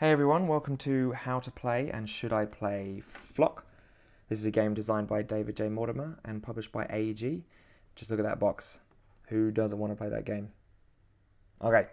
Hey everyone, welcome to How to Play and Should I Play Flock. This is a game designed by David J. Mortimer and published by AEG. Just look at that box. Who doesn't want to play that game? Okay,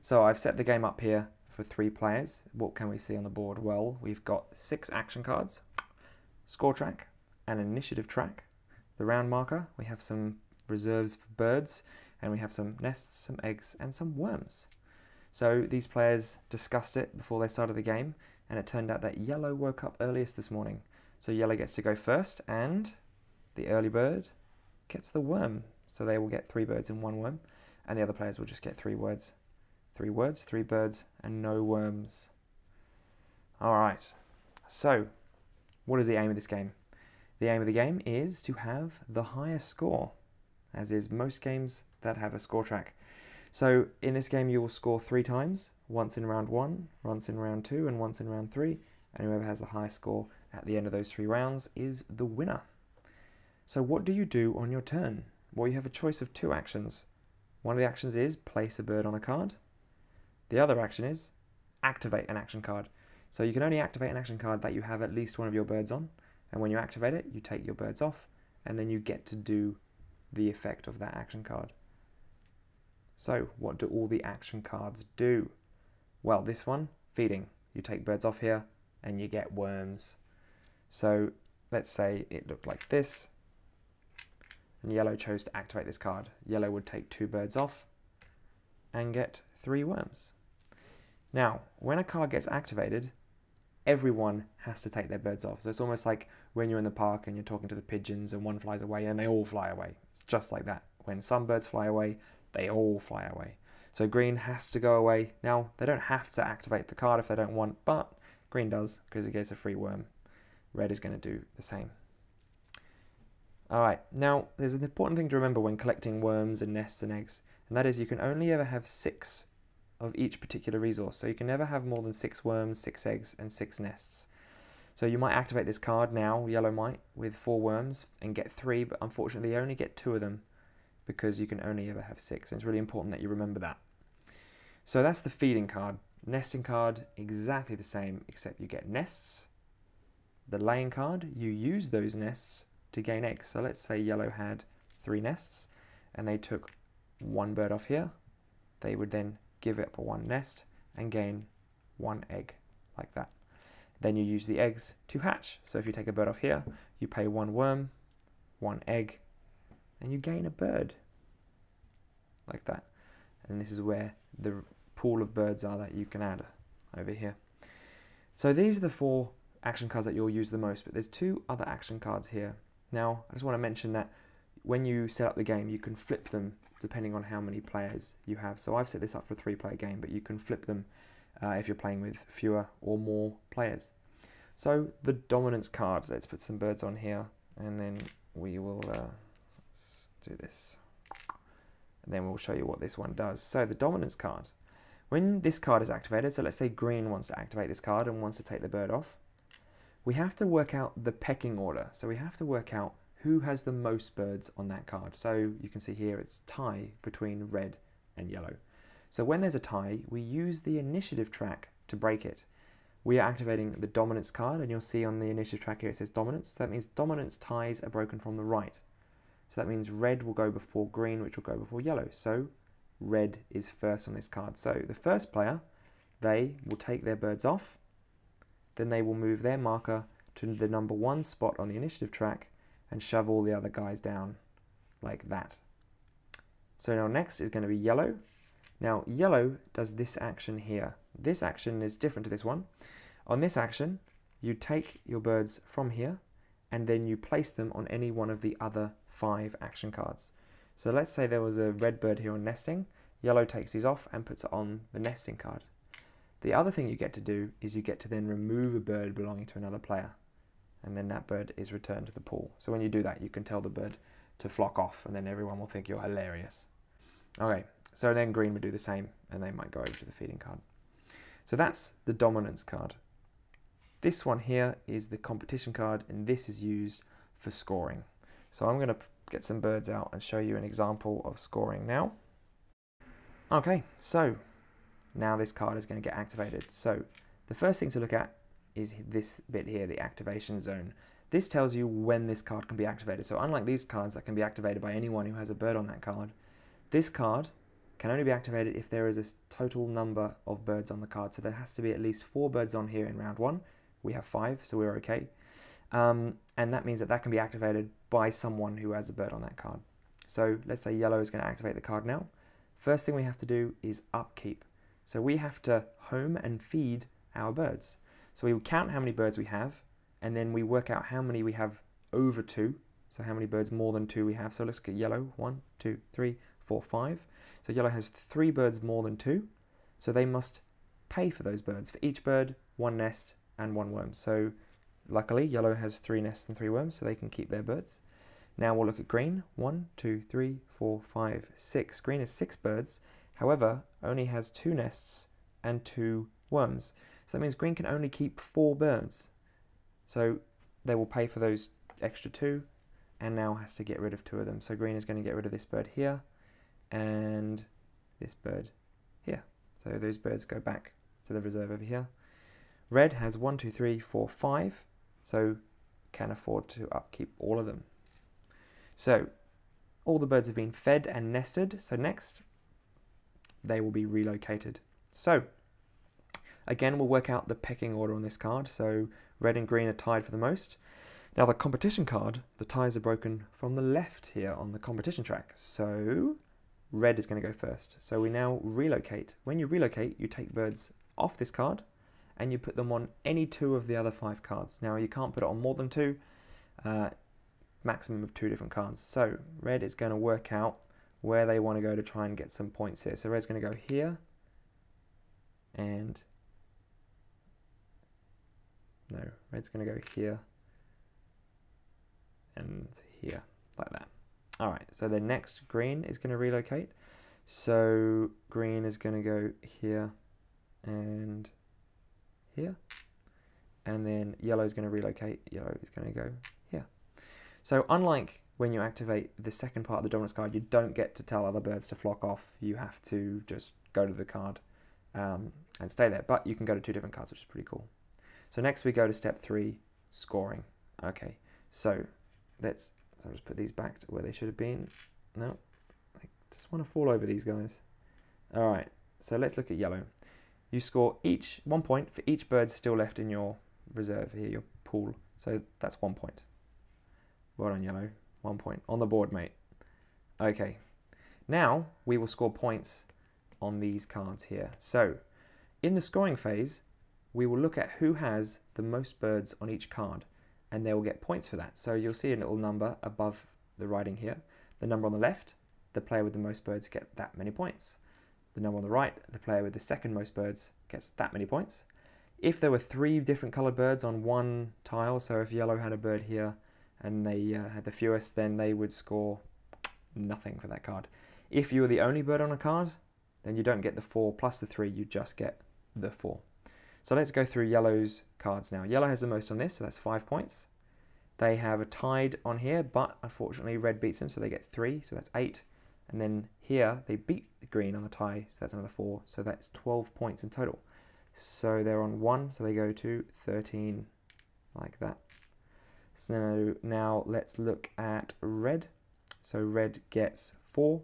so I've set the game up here for three players. What can we see on the board? Well, we've got six action cards, score track, an initiative track, the round marker, we have some reserves for birds, and we have some nests, some eggs, and some worms. So these players discussed it before they started the game, and it turned out that yellow woke up earliest this morning. So yellow gets to go first, and the early bird gets the worm. So they will get three birds and one worm, and the other players will just get three words. Three words, three birds, and no worms. All right. So, what is the aim of this game? The aim of the game is to have the highest score, as is most games that have a score track. So in this game, you will score three times, once in round one, once in round two, and once in round three. And whoever has the highest score at the end of those three rounds is the winner. So what do you do on your turn? Well, you have a choice of two actions. One of the actions is place a bird on a card. The other action is activate an action card. So you can only activate an action card that you have at least one of your birds on. And when you activate it, you take your birds off, and then you get to do the effect of that action card. So, what do all the action cards do? Well, this one, feeding. You take birds off here and you get worms. So, let's say it looked like this, and yellow chose to activate this card. Yellow would take two birds off and get three worms. Now, when a card gets activated, everyone has to take their birds off. So it's almost like when you're in the park and you're talking to the pigeons and one flies away and they all fly away. It's just like that. When some birds fly away, they all fly away. So green has to go away. Now, they don't have to activate the card if they don't want, but green does because it gets a free worm. Red is going to do the same. Alright, now there's an important thing to remember when collecting worms and nests and eggs, and that is you can only ever have six of each particular resource. So you can never have more than six worms, six eggs, and six nests. So you might activate this card now, yellow might, with four worms and get three, but unfortunately you only get two of them because you can only ever have six. And it's really important that you remember that. So that's the feeding card. Nesting card, exactly the same, except you get nests. The laying card, you use those nests to gain eggs. So let's say yellow had three nests and they took one bird off here. They would then give up one nest and gain one egg, like that. Then you use the eggs to hatch. So if you take a bird off here, you pay one worm, one egg, and you gain a bird, like that. And this is where the pool of birds are that you can add over here. So these are the four action cards that you'll use the most, but there's two other action cards here. Now, I just want to mention that when you set up the game, you can flip them depending on how many players you have. So I've set this up for a three-player game, but you can flip them uh, if you're playing with fewer or more players. So the dominance cards, let's put some birds on here, and then we will uh, do this. And then we'll show you what this one does. So the dominance card, when this card is activated, so let's say green wants to activate this card and wants to take the bird off, we have to work out the pecking order. So we have to work out who has the most birds on that card. So you can see here it's tie between red and yellow. So when there's a tie, we use the initiative track to break it. We are activating the dominance card, and you'll see on the initiative track here it says dominance. That means dominance ties are broken from the right. So that means red will go before green, which will go before yellow. So red is first on this card. So the first player, they will take their birds off, then they will move their marker to the number one spot on the initiative track, and shove all the other guys down like that. So now next is going to be yellow. Now yellow does this action here. This action is different to this one. On this action, you take your birds from here and then you place them on any one of the other five action cards. So let's say there was a red bird here on nesting. Yellow takes these off and puts it on the nesting card. The other thing you get to do is you get to then remove a bird belonging to another player and then that bird is returned to the pool. So when you do that, you can tell the bird to flock off, and then everyone will think you're hilarious. Okay, so then green would do the same, and they might go over to the feeding card. So that's the dominance card. This one here is the competition card, and this is used for scoring. So I'm going to get some birds out and show you an example of scoring now. Okay, so now this card is going to get activated. So The first thing to look at is this bit here, the activation zone. This tells you when this card can be activated. So unlike these cards that can be activated by anyone who has a bird on that card, this card can only be activated if there is a total number of birds on the card. So there has to be at least four birds on here in round one. We have five, so we're okay. Um, and that means that that can be activated by someone who has a bird on that card. So let's say yellow is going to activate the card now. First thing we have to do is upkeep. So we have to home and feed our birds. So we count how many birds we have, and then we work out how many we have over two. So how many birds more than two we have. So let's get yellow. One, two, three, four, five. So yellow has three birds more than two. So they must pay for those birds. For each bird, one nest and one worm. So luckily, yellow has three nests and three worms, so they can keep their birds. Now we'll look at green. One, two, three, four, five, six. Green has six birds. However, only has two nests and two worms. So that means green can only keep four birds. So they will pay for those extra two and now has to get rid of two of them. So green is going to get rid of this bird here and this bird here. So those birds go back to the reserve over here. Red has one, two, three, four, five, so can afford to upkeep all of them. So all the birds have been fed and nested. So next, they will be relocated. So Again, we'll work out the pecking order on this card. So red and green are tied for the most. Now the competition card, the ties are broken from the left here on the competition track. So red is going to go first. So we now relocate. When you relocate, you take birds off this card and you put them on any two of the other five cards. Now you can't put it on more than two, uh, maximum of two different cards. So red is going to work out where they want to go to try and get some points here. So red's going to go here and no, red's going to go here and here, like that. All right, so the next green is going to relocate. So green is going to go here and here. And then yellow is going to relocate. Yellow is going to go here. So unlike when you activate the second part of the dominance card, you don't get to tell other birds to flock off. You have to just go to the card um, and stay there. But you can go to two different cards, which is pretty cool. So next we go to step three, scoring. Okay, so let's, so I'll just put these back to where they should have been. No, I just want to fall over these guys. All right, so let's look at yellow. You score each one point for each bird still left in your reserve here, your pool. So that's one point. Well done, yellow. One point on the board, mate. Okay, now we will score points on these cards here. So in the scoring phase, we will look at who has the most birds on each card and they will get points for that. So you'll see a little number above the writing here. The number on the left, the player with the most birds get that many points. The number on the right, the player with the second most birds gets that many points. If there were three different coloured birds on one tile, so if yellow had a bird here and they uh, had the fewest, then they would score nothing for that card. If you were the only bird on a card, then you don't get the four plus the three, you just get the four. So let's go through yellow's cards now. Yellow has the most on this, so that's five points. They have a tied on here, but unfortunately red beats them, so they get three, so that's eight. And then here they beat the green on the tie, so that's another four, so that's 12 points in total. So they're on one, so they go to 13, like that. So now let's look at red. So red gets four,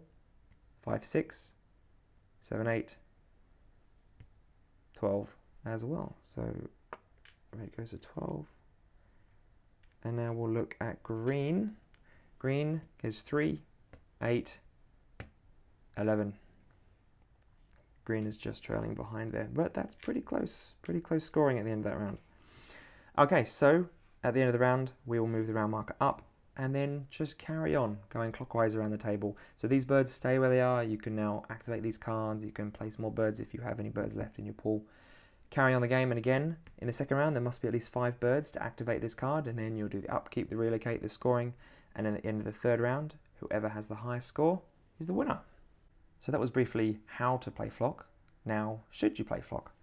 five, six, seven, eight, 12, as well. So red goes to 12. And now we'll look at green. Green is 3, 8, 11. Green is just trailing behind there, but that's pretty close, pretty close scoring at the end of that round. Okay, so at the end of the round, we will move the round marker up and then just carry on going clockwise around the table. So these birds stay where they are. You can now activate these cards. You can place more birds if you have any birds left in your pool. Carry on the game, and again, in the second round, there must be at least five birds to activate this card, and then you'll do the upkeep, the relocate, the scoring, and then at the end of the third round, whoever has the highest score is the winner. So that was briefly how to play Flock. Now, should you play Flock?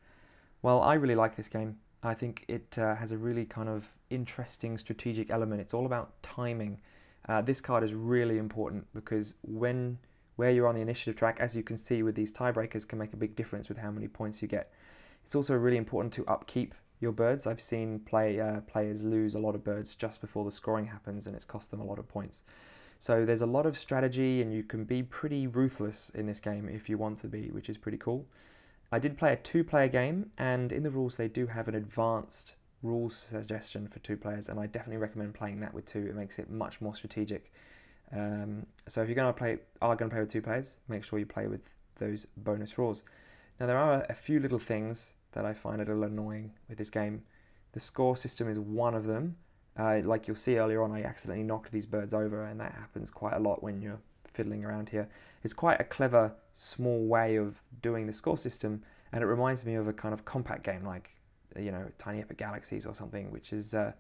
Well, I really like this game. I think it uh, has a really kind of interesting strategic element. It's all about timing. Uh, this card is really important because when where you're on the initiative track, as you can see with these tiebreakers, can make a big difference with how many points you get. It's also really important to upkeep your birds. I've seen play uh, players lose a lot of birds just before the scoring happens, and it's cost them a lot of points. So there's a lot of strategy, and you can be pretty ruthless in this game if you want to be, which is pretty cool. I did play a two-player game, and in the rules they do have an advanced rules suggestion for two players, and I definitely recommend playing that with two. It makes it much more strategic. Um, so if you're going to play, are going to play with two players, make sure you play with those bonus rules. Now there are a few little things that I find a little annoying with this game. The score system is one of them. Uh, like you'll see earlier on, I accidentally knocked these birds over, and that happens quite a lot when you're fiddling around here. It's quite a clever, small way of doing the score system, and it reminds me of a kind of compact game like, you know, Tiny Epic Galaxies or something, which is, uh,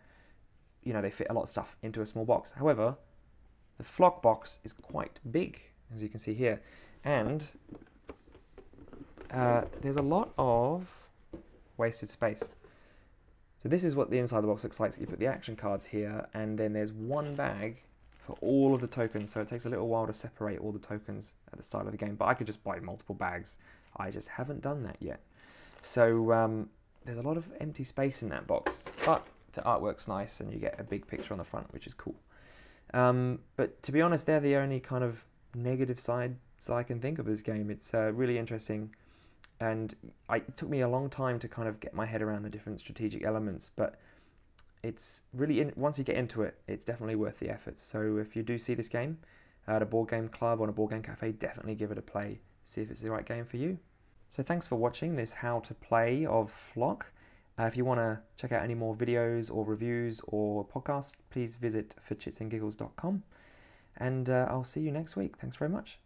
you know, they fit a lot of stuff into a small box. However, the flock box is quite big, as you can see here, and uh, there's a lot of wasted space. So this is what the inside of the box looks like. So you put the action cards here, and then there's one bag for all of the tokens. So it takes a little while to separate all the tokens at the start of the game. But I could just buy multiple bags. I just haven't done that yet. So um, there's a lot of empty space in that box. But the artwork's nice, and you get a big picture on the front, which is cool. Um, but to be honest, they're the only kind of negative sides I can think of this game. It's uh, really interesting and I, it took me a long time to kind of get my head around the different strategic elements but it's really in, once you get into it it's definitely worth the effort. So if you do see this game at a board game club or a board game cafe definitely give it a play see if it's the right game for you. So thanks for watching this how to play of flock. Uh, if you want to check out any more videos or reviews or podcasts please visit forchitsandgiggles.com and uh, i'll see you next week. Thanks very much